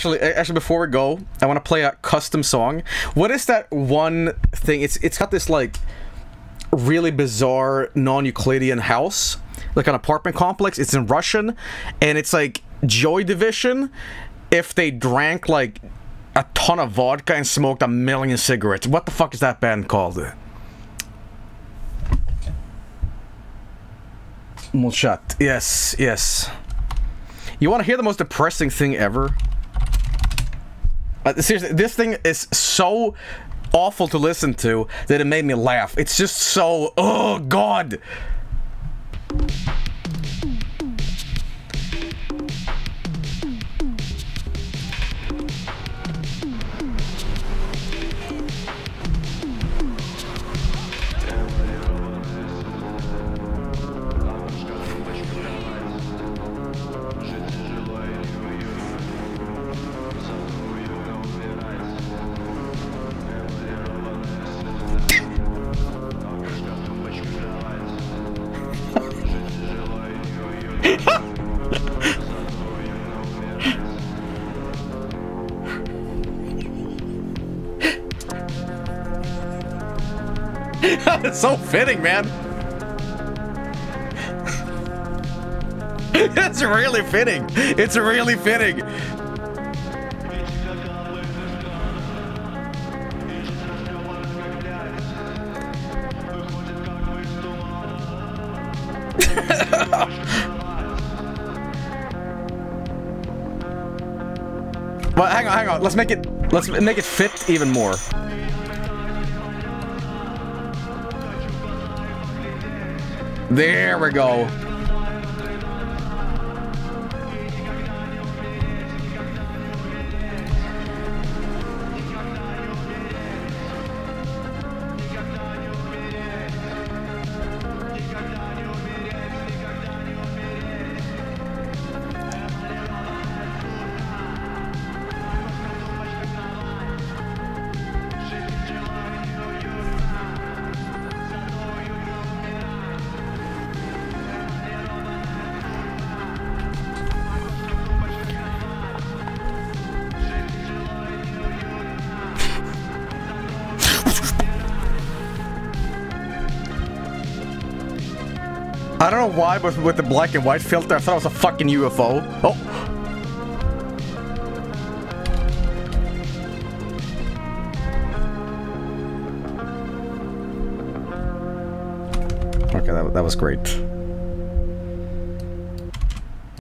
Actually, actually, before we go, I want to play a custom song. What is that one thing? It's it's got this like really bizarre non-Euclidean house, like an apartment complex. It's in Russian, and it's like Joy Division if they drank like a ton of vodka and smoked a million cigarettes. What the fuck is that band called? Molchat. Yes, yes. You want to hear the most depressing thing ever? Uh, seriously, this thing is so awful to listen to that it made me laugh. It's just so, oh god. it's so fitting, man. it's really fitting. It's really fitting. well, hang on, hang on. Let's make it. Let's make it fit even more. There we go. I don't know why, but with the black and white filter, I thought it was a fucking UFO. Oh. Okay, that, that was great.